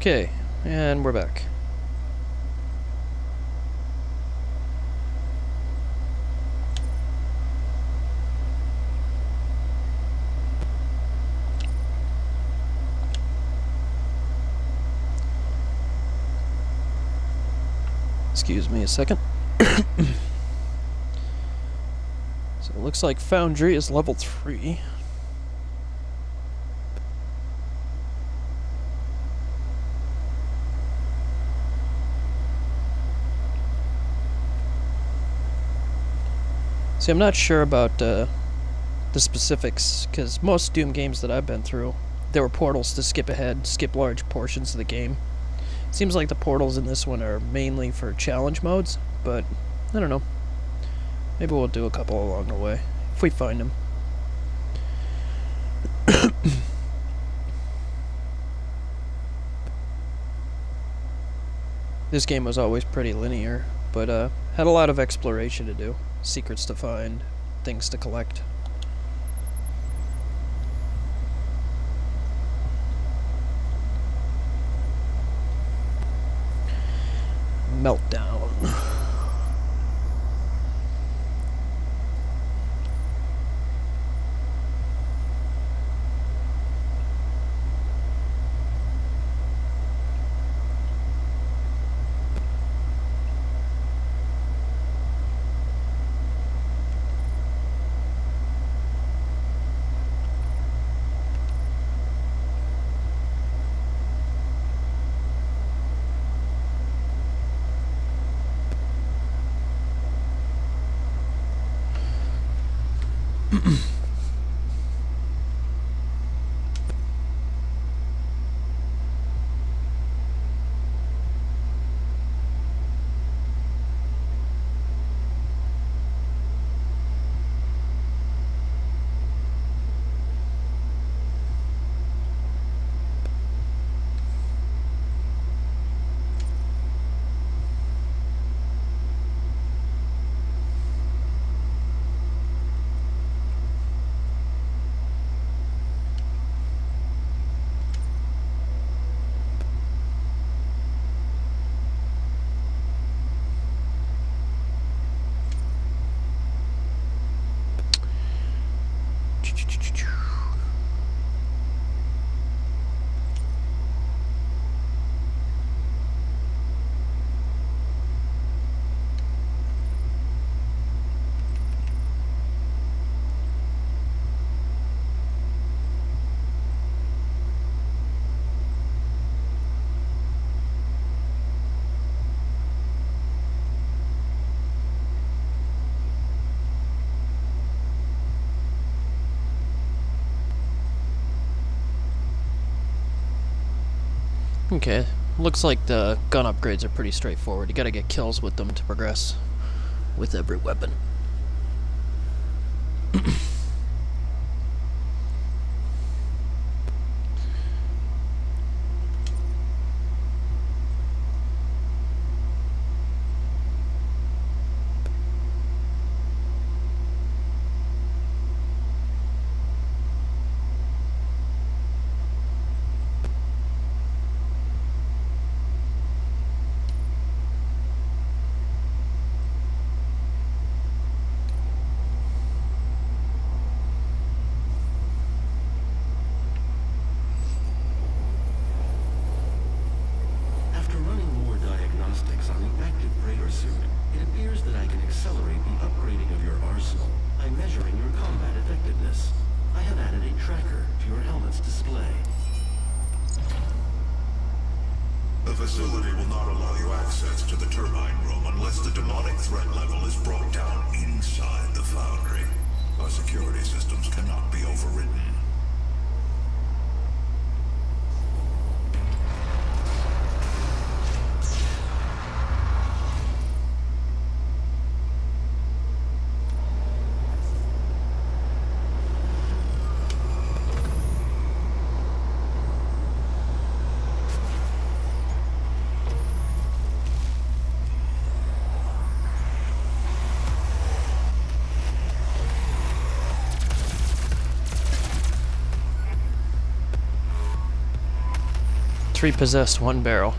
Okay, and we're back. Excuse me a second. so it looks like Foundry is level 3. See, I'm not sure about uh, the specifics, because most Doom games that I've been through, there were portals to skip ahead, skip large portions of the game. Seems like the portals in this one are mainly for challenge modes, but I don't know. Maybe we'll do a couple along the way, if we find them. this game was always pretty linear, but uh, had a lot of exploration to do secrets to find, things to collect. Meltdown. mm Okay, looks like the gun upgrades are pretty straightforward. You gotta get kills with them to progress with every weapon. Three possessed, one barrel.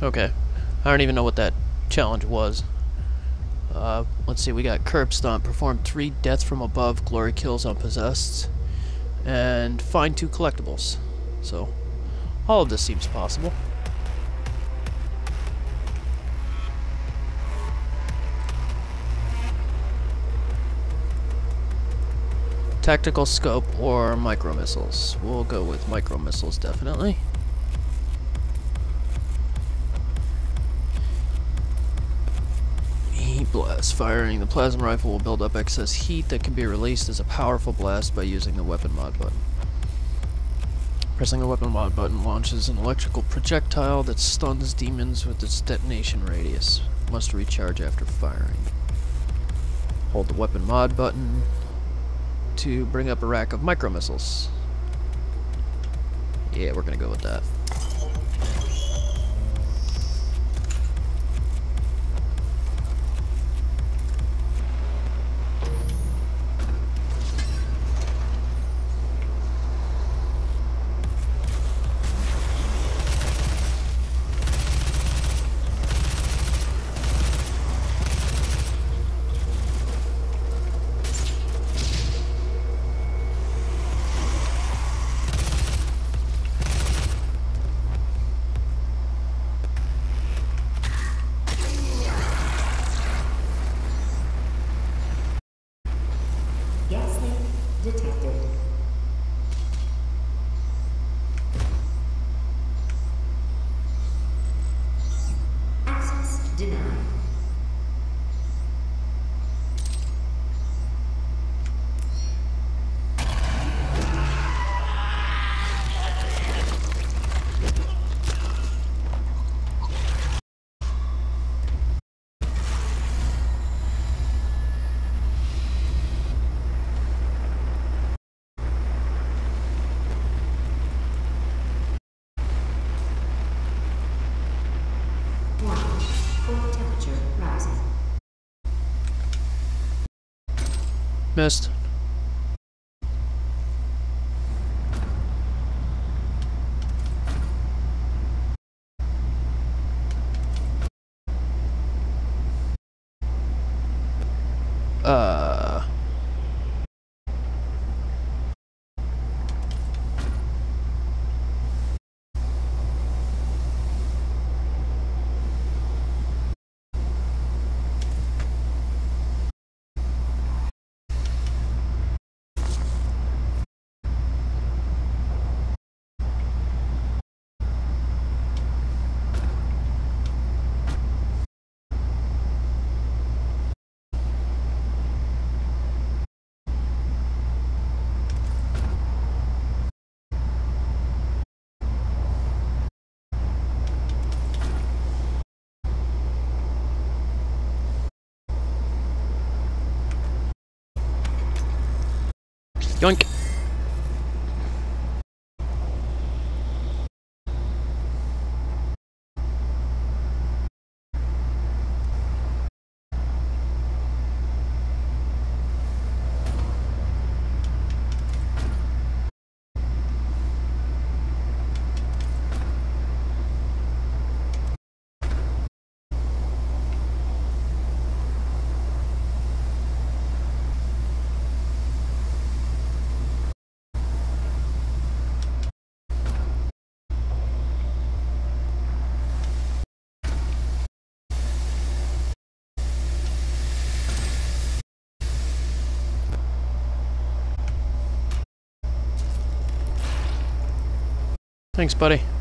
Okay. I don't even know what that challenge was. Uh, let's see, we got Curb Stomp. Perform three deaths from above glory kills on possessed. And find two collectibles. So, all of this seems possible. Tactical scope or micro missiles. We'll go with micro missiles definitely. Heat blast. Firing the plasma rifle will build up excess heat that can be released as a powerful blast by using the weapon mod button. Pressing the weapon mod button launches an electrical projectile that stuns demons with its detonation radius. Must recharge after firing. Hold the weapon mod button to bring up a rack of micro missiles. Yeah, we're gonna go with that. Missed. Uh. Yoink. Thanks, buddy.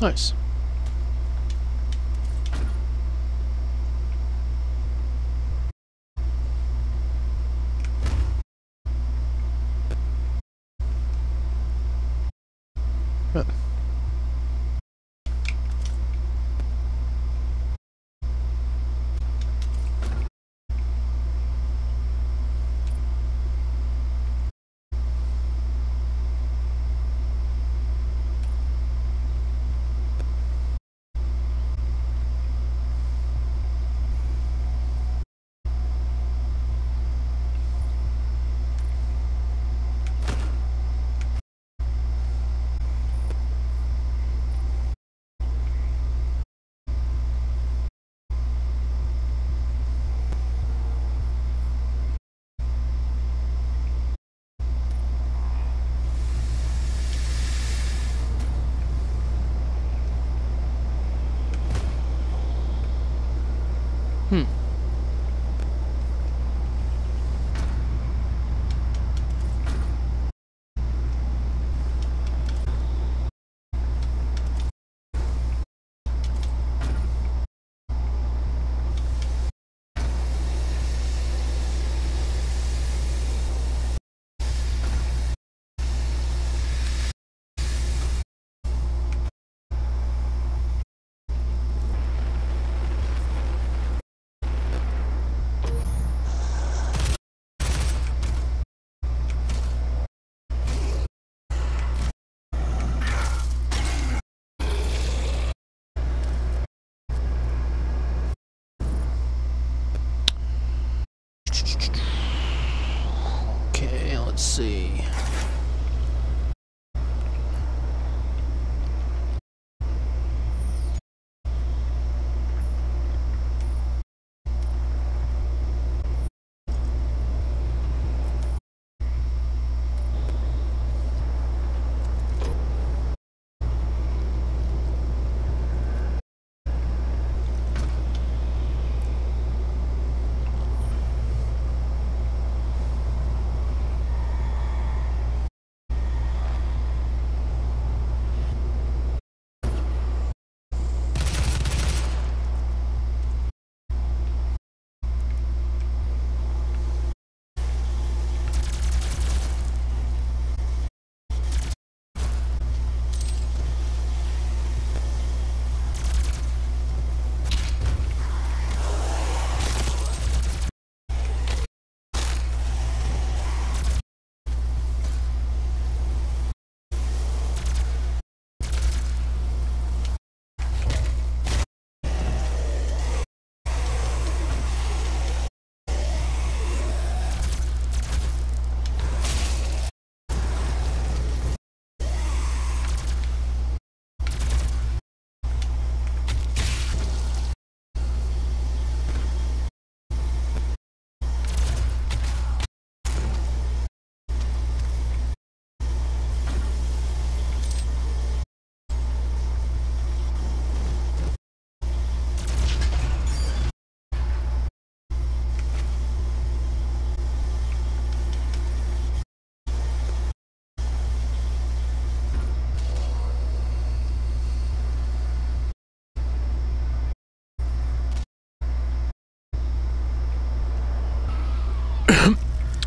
Nice. Huh. Hmm. Okay, let's see.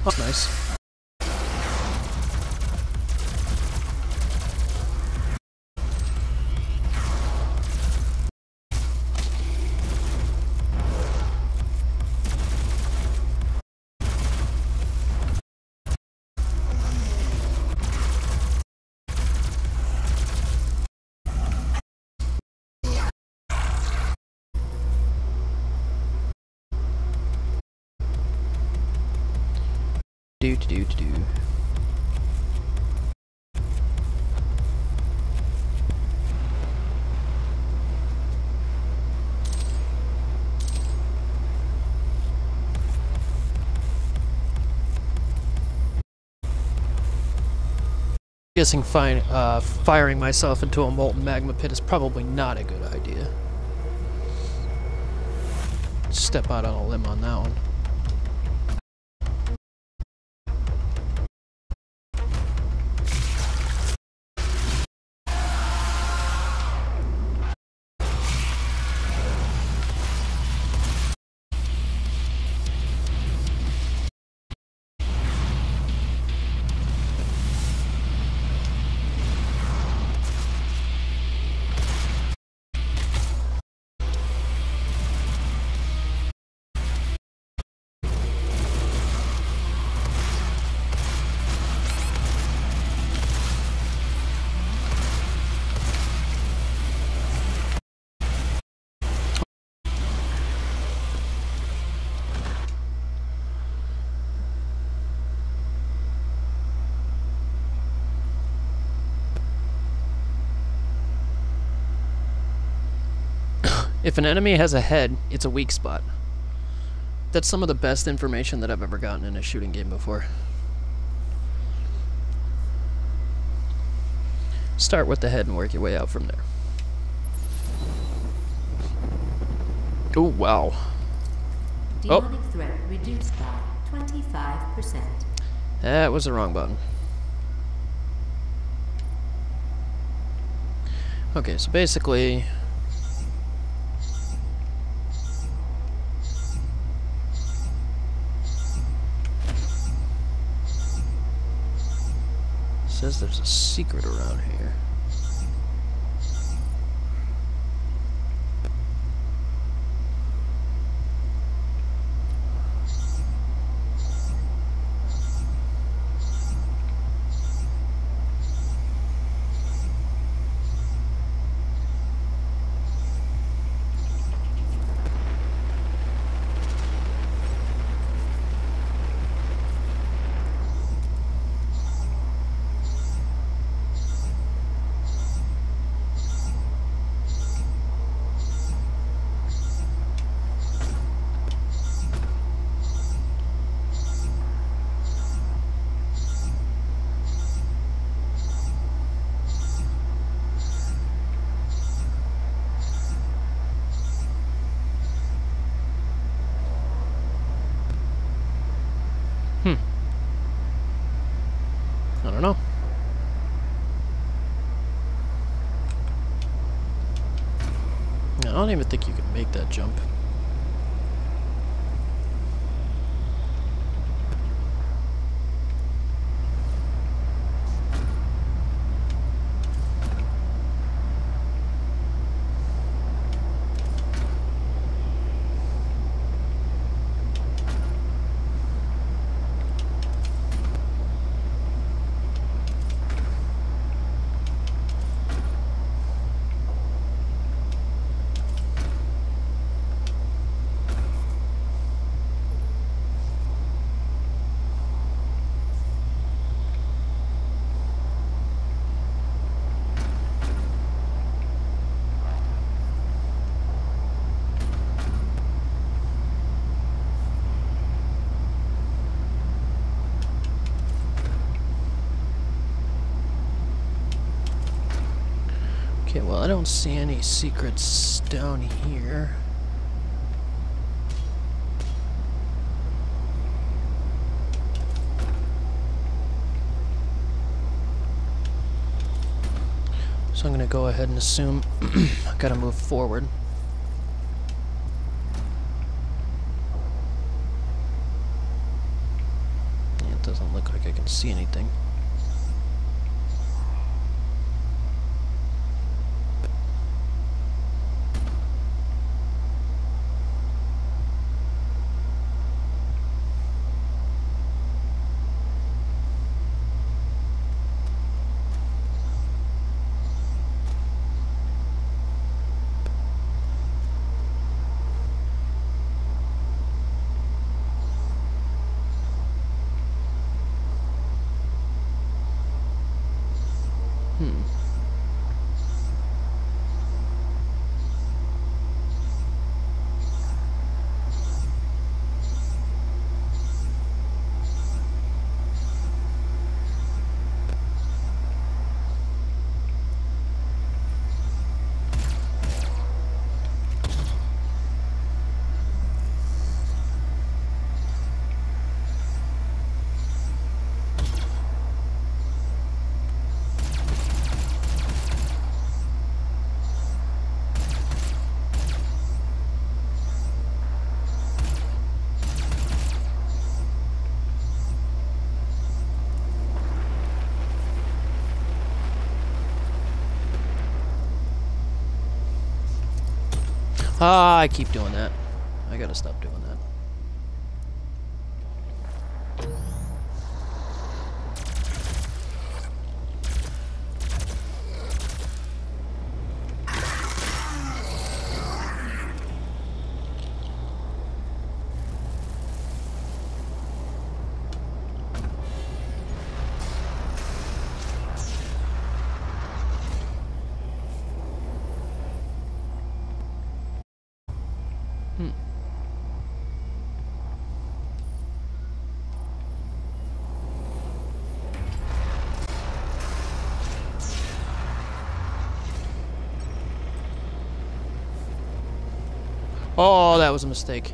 That's nice. Do do do. Guessing fine, uh, firing myself into a molten magma pit is probably not a good idea. Step out on a limb on that one. if an enemy has a head, it's a weak spot. That's some of the best information that I've ever gotten in a shooting game before. Start with the head and work your way out from there. Oh, wow. Oh. Demonic threat reduced by 25%. That was the wrong button. Okay, so basically... Says there's a secret around here. I don't know. I don't even think you can make that jump. Okay, well, I don't see any secrets down here. So I'm going to go ahead and assume I've gotta move forward. It doesn't look like I can see anything. Ah, I keep doing that. I gotta stop doing that. Oh, that was a mistake.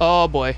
Oh boy.